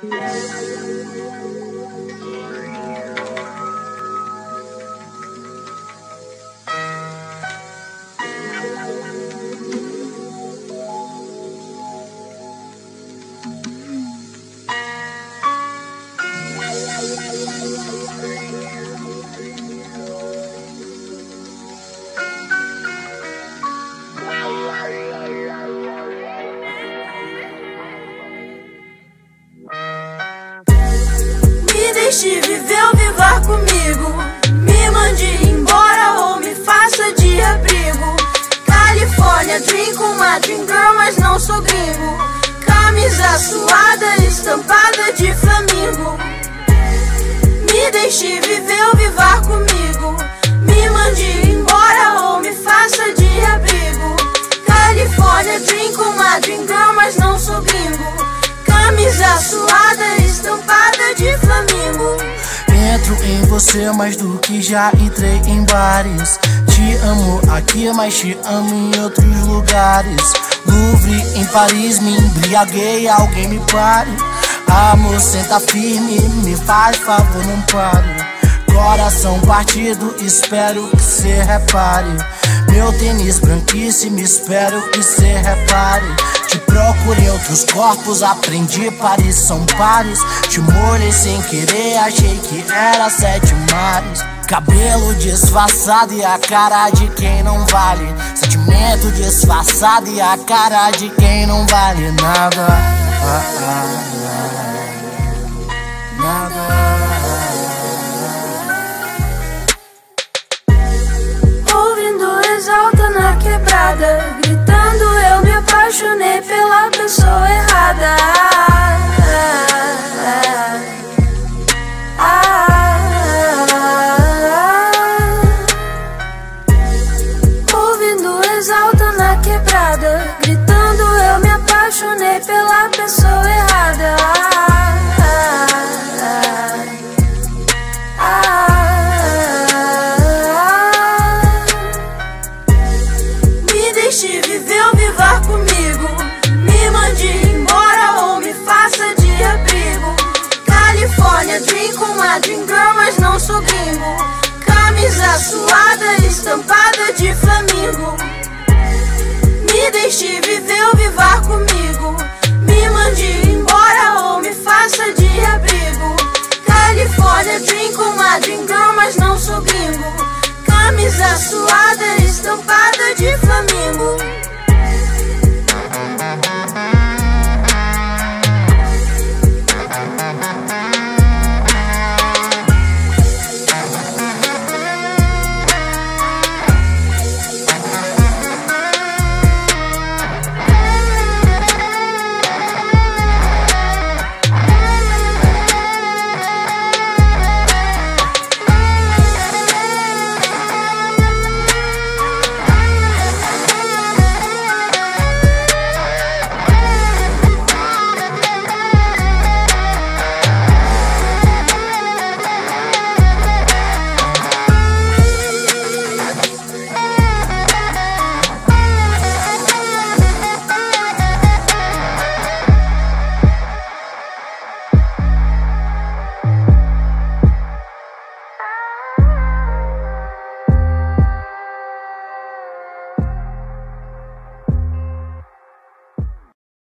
Thank you. Deixe viver ou vivar comigo. Me mande embora ou me faça de abrigo. Califórnia, dream com uma dream girl, mas não sou gringo. Camisa suada, estampada de flamingo. Me deixe viver ou vivar comigo. Você mais do que já entrei em bares. Te amo aqui, mas te amo em outros lugares. Louvre em Paris, me embriaguei, alguém me pare. Amor, senta firme, me faz favor, não pare. Coração partido, espero que cê repare. Meu tênis branquíssimo, espero que cê repare. Te procurei outros corpos, aprendi pares são pares. Te molhei sem querer, achei que era sete mares. Cabelo disfarçado e a cara de quem não vale. Sentimento disfarçado e a cara de quem não vale nada. Ah, ah, ah. together. suada, estampada de flamingo. Me deixe viver ou vivar comigo. Me mande embora ou me faça de abrigo. Califórnia drink com a Dream Girl, mas não sou gringo. Camisa suada, estampada de flamingo.